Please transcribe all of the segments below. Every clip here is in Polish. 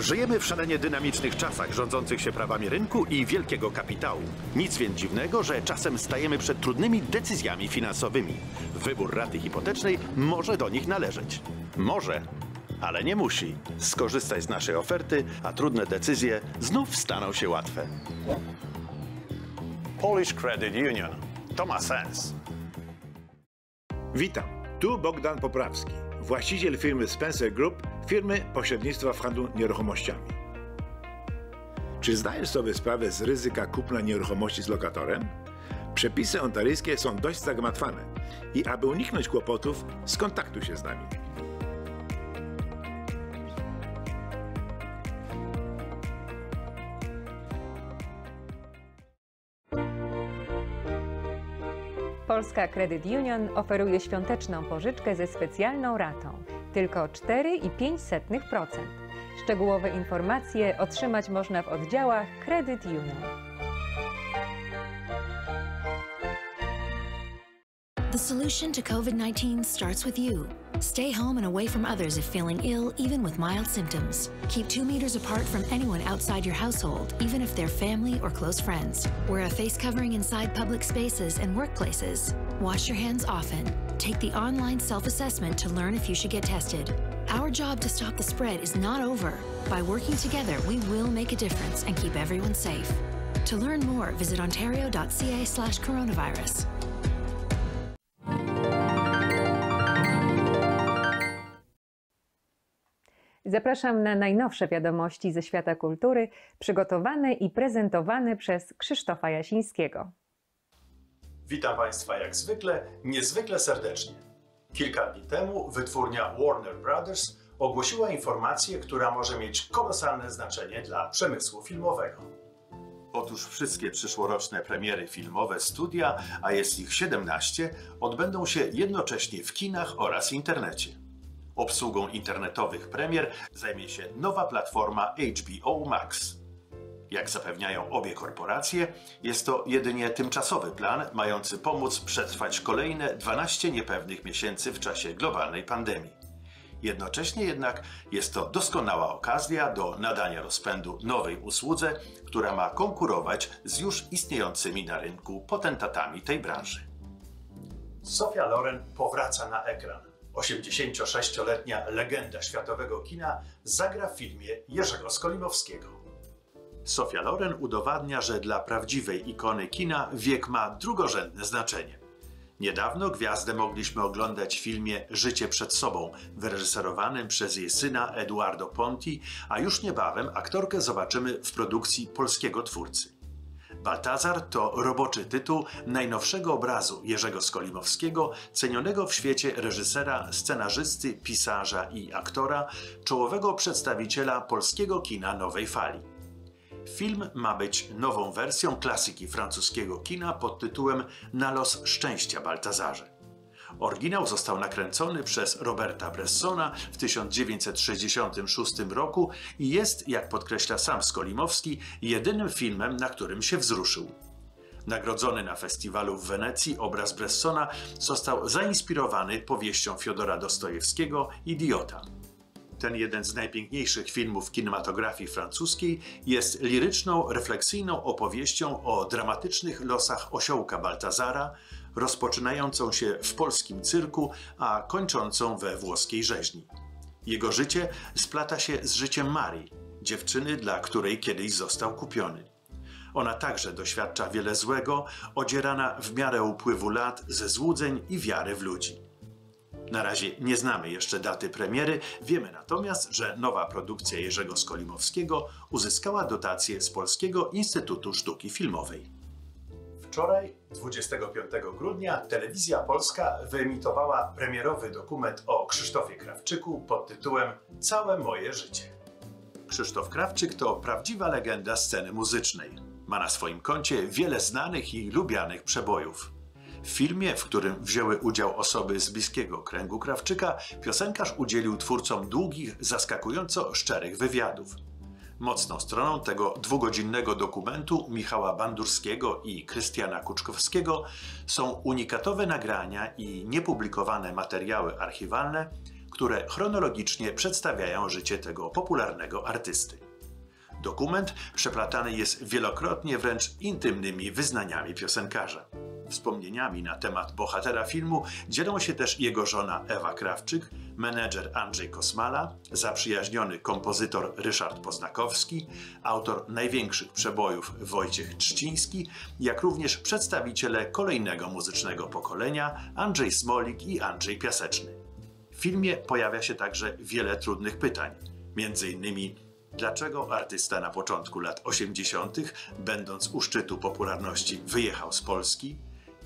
Żyjemy w szalenie dynamicznych czasach rządzących się prawami rynku i wielkiego kapitału. Nic więc dziwnego, że czasem stajemy przed trudnymi decyzjami finansowymi. Wybór raty hipotecznej może do nich należeć. Może, ale nie musi. Skorzystaj z naszej oferty, a trudne decyzje znów staną się łatwe. Polish Credit Union. To ma sens. Witam, tu Bogdan Poprawski, właściciel firmy Spencer Group, firmy pośrednictwa w handlu nieruchomościami. Czy zdajesz sobie sprawę z ryzyka kupna nieruchomości z lokatorem? Przepisy ontaryjskie są dość zagmatwane i aby uniknąć kłopotów, skontaktuj się z nami. Polska Credit Union oferuje świąteczną pożyczkę ze specjalną ratą tylko 4,5%. Szczegółowe informacje otrzymać można w oddziałach Credit Union. The solution to COVID 19 starts with you. Stay home and away from others if feeling ill, even with mild symptoms. Keep two meters apart from anyone outside your household, even if they're family or close friends. Wear a face covering inside public spaces and workplaces. Wash your hands often. Take the online self assessment to learn if you should get tested. Our job to stop the spread is not over. By working together, we will make a difference and keep everyone safe. To learn more, visit ontario.ca slash coronavirus. Zapraszam na najnowsze wiadomości ze świata kultury, przygotowane i prezentowane przez Krzysztofa Jasińskiego. Witam Państwa jak zwykle, niezwykle serdecznie. Kilka dni temu wytwórnia Warner Brothers ogłosiła informację, która może mieć kolosalne znaczenie dla przemysłu filmowego. Otóż wszystkie przyszłoroczne premiery filmowe studia, a jest ich 17, odbędą się jednocześnie w kinach oraz internecie. Obsługą internetowych premier zajmie się nowa platforma HBO Max. Jak zapewniają obie korporacje, jest to jedynie tymczasowy plan mający pomóc przetrwać kolejne 12 niepewnych miesięcy w czasie globalnej pandemii. Jednocześnie jednak jest to doskonała okazja do nadania rozpędu nowej usłudze, która ma konkurować z już istniejącymi na rynku potentatami tej branży. Sofia Loren powraca na ekran. 86-letnia legenda światowego kina zagra w filmie Jerzego Skolimowskiego. Sofia Loren udowadnia, że dla prawdziwej ikony kina wiek ma drugorzędne znaczenie. Niedawno gwiazdę mogliśmy oglądać w filmie Życie przed sobą, wyreżyserowanym przez jej syna Eduardo Ponti, a już niebawem aktorkę zobaczymy w produkcji polskiego twórcy. Baltazar to roboczy tytuł najnowszego obrazu Jerzego Skolimowskiego, cenionego w świecie reżysera, scenarzysty, pisarza i aktora, czołowego przedstawiciela polskiego kina nowej fali. Film ma być nową wersją klasyki francuskiego kina pod tytułem Na los szczęścia Baltazarze. Oryginał został nakręcony przez Roberta Bressona w 1966 roku i jest, jak podkreśla sam Skolimowski, jedynym filmem, na którym się wzruszył. Nagrodzony na festiwalu w Wenecji obraz Bressona został zainspirowany powieścią Fiodora Dostojewskiego Idiota. Ten jeden z najpiękniejszych filmów kinematografii francuskiej jest liryczną, refleksyjną opowieścią o dramatycznych losach osiołka Baltazara, rozpoczynającą się w polskim cyrku, a kończącą we włoskiej rzeźni. Jego życie splata się z życiem Marii, dziewczyny, dla której kiedyś został kupiony. Ona także doświadcza wiele złego, odzierana w miarę upływu lat ze złudzeń i wiary w ludzi. Na razie nie znamy jeszcze daty premiery, wiemy natomiast, że nowa produkcja Jerzego Skolimowskiego uzyskała dotację z Polskiego Instytutu Sztuki Filmowej. Wczoraj, 25 grudnia, Telewizja Polska wyemitowała premierowy dokument o Krzysztofie Krawczyku pod tytułem Całe moje życie. Krzysztof Krawczyk to prawdziwa legenda sceny muzycznej. Ma na swoim koncie wiele znanych i lubianych przebojów. W filmie, w którym wzięły udział osoby z bliskiego kręgu Krawczyka, piosenkarz udzielił twórcom długich, zaskakująco szczerych wywiadów. Mocną stroną tego dwugodzinnego dokumentu Michała Bandurskiego i Krystiana Kuczkowskiego są unikatowe nagrania i niepublikowane materiały archiwalne, które chronologicznie przedstawiają życie tego popularnego artysty. Dokument przeplatany jest wielokrotnie wręcz intymnymi wyznaniami piosenkarza. Wspomnieniami na temat bohatera filmu dzielą się też jego żona Ewa Krawczyk, menedżer Andrzej Kosmala, zaprzyjaźniony kompozytor Ryszard Poznakowski, autor największych przebojów Wojciech Trzciński, jak również przedstawiciele kolejnego muzycznego pokolenia Andrzej Smolik i Andrzej Piaseczny. W filmie pojawia się także wiele trudnych pytań, innymi Dlaczego artysta na początku lat 80., będąc u szczytu popularności, wyjechał z Polski?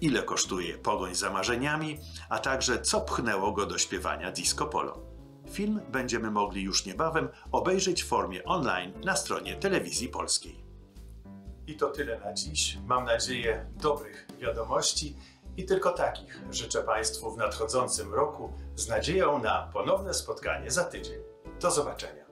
Ile kosztuje pogoń za marzeniami? A także co pchnęło go do śpiewania disco polo? Film będziemy mogli już niebawem obejrzeć w formie online na stronie telewizji polskiej. I to tyle na dziś. Mam nadzieję dobrych wiadomości i tylko takich życzę Państwu w nadchodzącym roku z nadzieją na ponowne spotkanie za tydzień. Do zobaczenia.